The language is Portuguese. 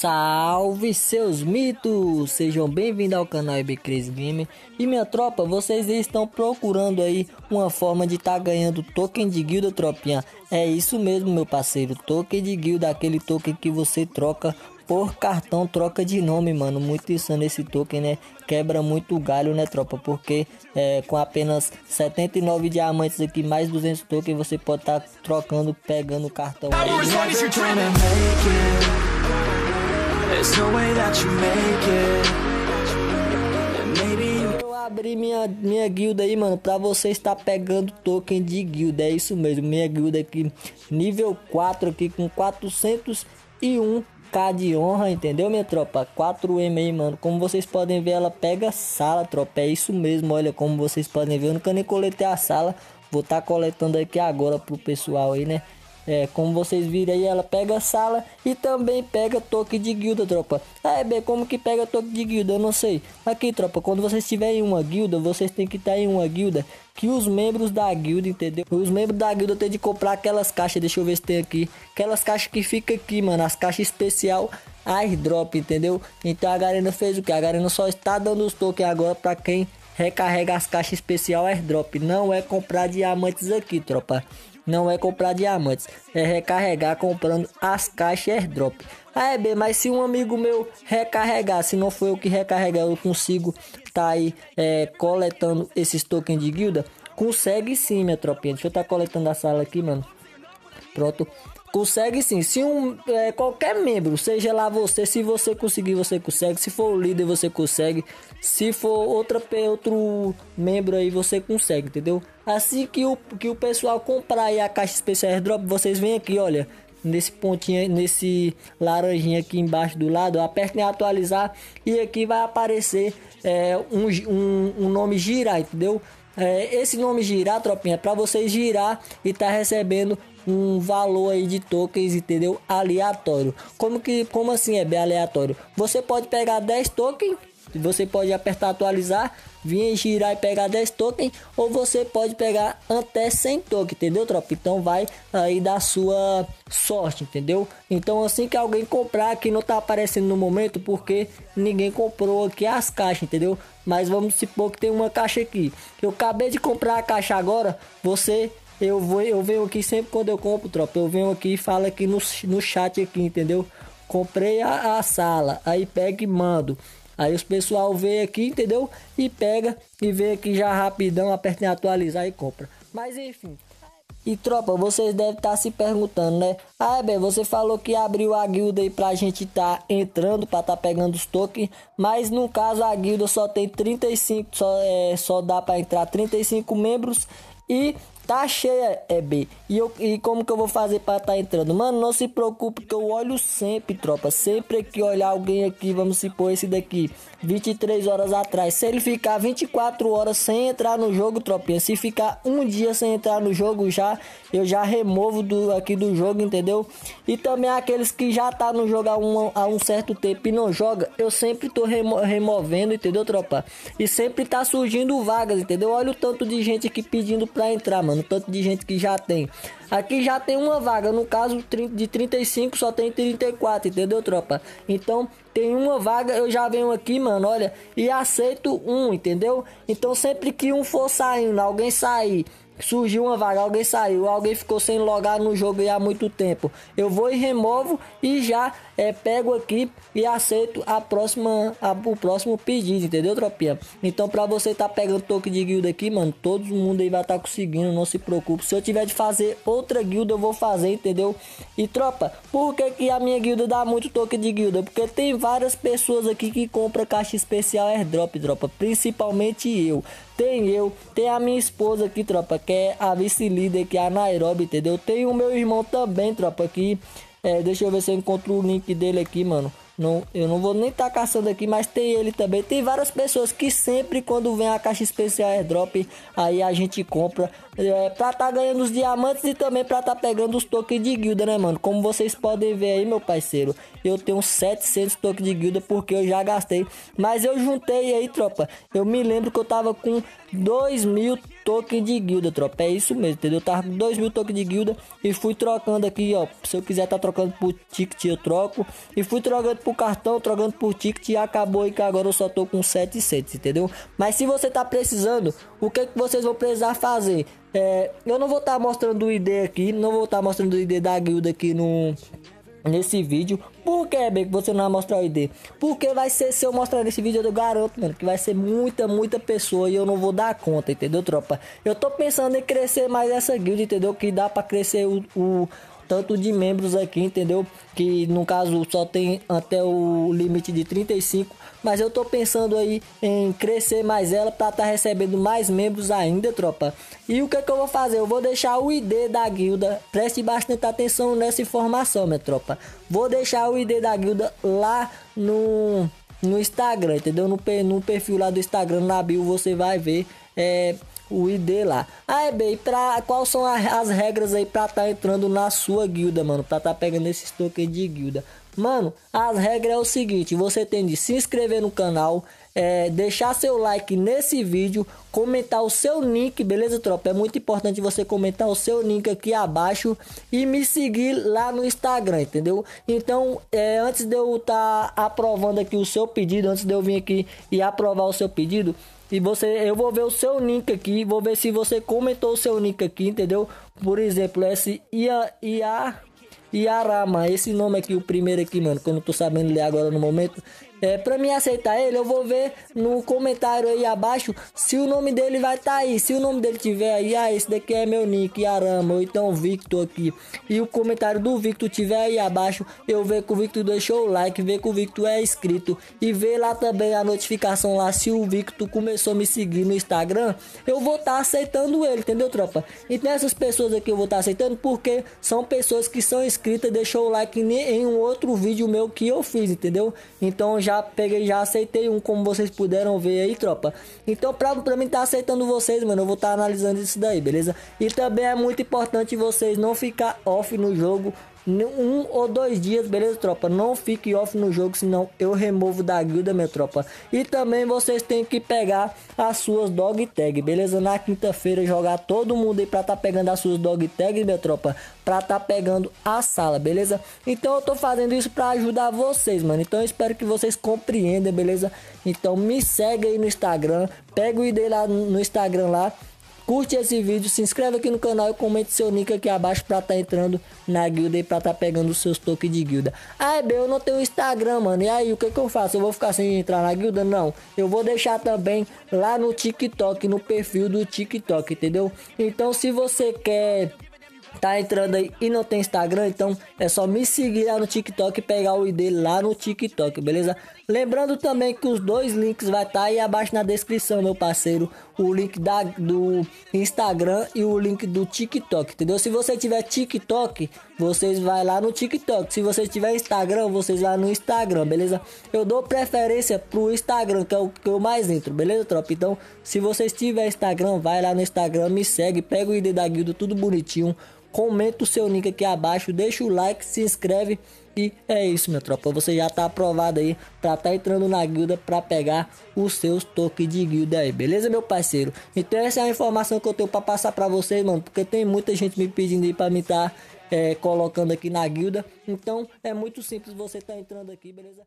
Salve seus mitos! Sejam bem-vindos ao canal IBCrazy Gamer E minha tropa, vocês estão procurando aí uma forma de estar tá ganhando token de guilda tropinha? É isso mesmo meu parceiro, token de guilda, aquele token que você troca por cartão, troca de nome mano. Muito insano esse token né, quebra muito galho né tropa? Porque é, com apenas 79 diamantes aqui, mais 200 tokens Você pode estar tá trocando, pegando cartão aí Eu abri minha, minha guilda aí, mano, pra você estar pegando token de guilda. É isso mesmo, minha guilda aqui, nível 4 aqui com 401 K de honra, entendeu, minha tropa? 4M aí, mano. Como vocês podem ver, ela pega sala, tropa. É isso mesmo, olha como vocês podem ver. Eu nunca nem coletei a sala. Vou estar tá coletando aqui agora pro pessoal aí, né? É, como vocês viram aí, ela pega sala e também pega toque de guilda, tropa. Ah, é bem, como que pega toque de guilda? Eu não sei. Aqui, tropa, quando vocês em uma guilda, vocês têm que estar em uma guilda que os membros da guilda, entendeu? Os membros da guilda têm de comprar aquelas caixas, deixa eu ver se tem aqui. Aquelas caixas que fica aqui, mano, as caixas especial airdrop, entendeu? Então a Garena fez o que? A Garena só está dando os tokens agora para quem recarrega as caixas especial airdrop. Não é comprar diamantes aqui, tropa não é comprar diamantes, é recarregar comprando as caixas airdrop. Ah, é bem, mas se um amigo meu recarregar, se não foi eu que recarregar, eu consigo tá aí é, coletando esses tokens de guilda? Consegue sim, minha tropinha. Deixa eu tá coletando a sala aqui, mano. Pronto. Consegue sim. Se um é, qualquer membro, seja lá você, se você conseguir, você consegue. Se for o líder, você consegue. Se for outra outro membro aí, você consegue, entendeu? Assim que o que o pessoal comprar aí a caixa especial airdrop, vocês vêm aqui, olha, nesse pontinho, nesse laranjinha aqui embaixo do lado, apertem em atualizar e aqui vai aparecer é, um, um, um nome girar, entendeu? É, esse nome girar, tropinha, é para vocês girar e tá recebendo um valor aí de tokens, entendeu? Aleatório. Como que, como assim é bem aleatório? Você pode pegar 10 tokens, você pode apertar atualizar, vir girar e pegar 10 tokens, ou você pode pegar até 100 tokens, entendeu, tropa? Então vai aí da sua sorte, entendeu? Então assim que alguém comprar aqui não tá aparecendo no momento porque ninguém comprou aqui as caixas, entendeu? Mas vamos supor que tem uma caixa aqui. Eu acabei de comprar a caixa agora, você eu vou eu venho aqui sempre quando eu compro, tropa, eu venho aqui e falo aqui no, no chat aqui, entendeu? Comprei a, a sala, aí pega e mando. Aí os pessoal vê aqui, entendeu? E pega e vê aqui já rapidão, aperta em atualizar e compra. Mas enfim. E tropa, vocês devem estar tá se perguntando, né? Ah, bem, você falou que abriu a guilda aí pra gente tá entrando, pra tá pegando os tokens. Mas no caso a guilda só tem 35, só, é, só dá pra entrar 35 membros. E Tá cheia, é B. E, eu, e como que eu vou fazer para tá entrando? Mano, não se preocupe que eu olho sempre, tropa. Sempre que olhar alguém aqui, vamos supor esse daqui, 23 horas atrás. Se ele ficar 24 horas sem entrar no jogo, tropinha. Se ficar um dia sem entrar no jogo já, eu já removo do, aqui do jogo, entendeu? E também aqueles que já tá no jogo há um, há um certo tempo e não joga, eu sempre tô remo, removendo, entendeu, tropa? E sempre tá surgindo vagas, entendeu? Olha o tanto de gente aqui pedindo pra entrar, mano tanto de gente que já tem. Aqui já tem uma vaga, no caso de 35 só tem 34, entendeu, tropa? Então tem uma vaga, eu já venho aqui, mano, olha, e aceito um, entendeu? Então sempre que um for saindo, alguém sair surgiu uma vaga, alguém saiu, alguém ficou sem logar no jogo há muito tempo. Eu vou e removo e já é, pego aqui e aceito a próxima, a, o próximo pedido, entendeu, tropinha? Então, para você tá pegando toque de guilda aqui, mano, todo mundo aí vai tá conseguindo, não se preocupe. Se eu tiver de fazer outra guilda, eu vou fazer, entendeu? E tropa, por que, que a minha guilda dá muito toque de guilda? Porque tem várias pessoas aqui que compram caixa especial airdrop, tropa, principalmente eu. Tem eu, tem a minha esposa aqui, tropa, que é a vice-líder, que é a Nairobi, entendeu? Tem o meu irmão também, tropa, aqui. É, deixa eu ver se eu encontro o link dele aqui, mano. Não, eu não vou nem estar tá caçando aqui, mas tem ele também. Tem várias pessoas que sempre quando vem a caixa especial airdrop, aí a gente compra é, pra tá ganhando os diamantes e também pra tá pegando os tokens de guilda, né, mano? Como vocês podem ver aí, meu parceiro, eu tenho 700 tokens de guilda porque eu já gastei. Mas eu juntei aí, tropa. Eu me lembro que eu tava com 2 mil token de guilda, tropa. É isso mesmo, entendeu? Eu tava com 2 mil tokens de guilda e fui trocando aqui, ó. Se eu quiser tá trocando por ticket, eu troco. E fui trocando por cartão, trocando por ticket e acabou aí que agora eu só tô com 700, entendeu? Mas se você tá precisando, o que, que vocês vão precisar fazer? É, eu não vou estar tá mostrando o ID aqui, não vou estar tá mostrando o ID da guilda aqui no nesse vídeo. Por que, você não vai mostrar o ID? Porque vai ser, se eu mostrar nesse vídeo, eu garanto, mano, que vai ser muita, muita pessoa e eu não vou dar conta, entendeu, tropa? Eu tô pensando em crescer mais essa guilda, entendeu? Que dá pra crescer o, o tanto de membros aqui, entendeu? Que no caso só tem até o limite de 35, mas eu tô pensando aí em crescer mais ela para estar tá recebendo mais membros ainda, tropa. E o que, que eu vou fazer? Eu vou deixar o ID da guilda, preste bastante atenção nessa informação, minha tropa. Vou deixar o ID da guilda lá no no Instagram, entendeu? No, no perfil lá do Instagram, na bio, você vai ver é, o ID lá. Ah, é bem, pra, quais são as regras aí pra tá entrando na sua guilda, mano? Pra tá pegando esses tokens de guilda. Mano, as regras é o seguinte, você tem de se inscrever no canal, é, deixar seu like nesse vídeo, comentar o seu nick, beleza, tropa? É muito importante você comentar o seu nick aqui abaixo e me seguir lá no Instagram, entendeu? Então, é, antes de eu estar tá aprovando aqui o seu pedido, antes de eu vir aqui e aprovar o seu pedido, e você, eu vou ver o seu nick aqui, vou ver se você comentou o seu nick aqui, entendeu? Por exemplo, esse IA, IA, Iarama, esse nome aqui, o primeiro aqui, mano, que eu não tô sabendo ler agora no momento. É, pra me aceitar ele, eu vou ver no comentário aí abaixo se o nome dele vai estar tá aí. Se o nome dele tiver aí, ah, esse daqui é meu nick, Arama, ou então Victor aqui. E o comentário do Victor tiver aí abaixo, eu ver que o Victor deixou o like, ver que o Victor é inscrito. E ver lá também a notificação lá se o Victor começou a me seguir no Instagram, eu vou estar tá aceitando ele, entendeu, tropa? E nessas pessoas aqui eu vou estar tá aceitando porque são pessoas que são inscritas, deixou o like em um outro vídeo meu que eu fiz, entendeu? Então já peguei, já aceitei um, como vocês puderam ver aí, tropa. Então, pra, pra mim tá aceitando vocês, mano, eu vou estar tá analisando isso daí, beleza? E também é muito importante vocês não ficar off no jogo um ou dois dias, beleza, tropa? Não fique off no jogo, senão eu removo da guilda, minha tropa. E também vocês têm que pegar as suas dog tag, beleza? Na quinta-feira jogar todo mundo aí pra tá pegando as suas dog tag, minha tropa, pra tá pegando a sala, beleza? Então eu tô fazendo isso pra ajudar vocês, mano. Então eu espero que vocês compreendam, beleza? Então me segue aí no Instagram, pega o ID lá no Instagram lá Curte esse vídeo, se inscreve aqui no canal e comente seu nick aqui abaixo pra tá entrando na guilda e pra tá pegando os seus tokens de guilda. É bem, eu não tenho Instagram, mano. E aí, o que que eu faço? Eu vou ficar sem entrar na guilda? Não. Eu vou deixar também lá no TikTok, no perfil do TikTok, entendeu? Então, se você quer tá entrando aí e não tem Instagram, então é só me seguir lá no TikTok e pegar o ID lá no TikTok, beleza? Lembrando também que os dois links vai estar tá aí abaixo na descrição, meu parceiro, o link da, do Instagram e o link do TikTok, entendeu? Se você tiver TikTok, vocês vai lá no TikTok. Se você tiver Instagram, vocês vai no Instagram, beleza? Eu dou preferência pro Instagram, que é o que eu mais entro, beleza, tropa? Então, se vocês tiver Instagram, vai lá no Instagram, me segue, pega o ID da guilda, tudo bonitinho comenta o seu nick aqui abaixo, deixa o like, se inscreve e é isso, minha tropa. Você já tá aprovado aí pra tá entrando na guilda pra pegar os seus tokens de guilda aí, beleza, meu parceiro? Então essa é a informação que eu tenho pra passar pra vocês, mano, porque tem muita gente me pedindo aí pra me tá é, colocando aqui na guilda. Então é muito simples você tá entrando aqui, beleza?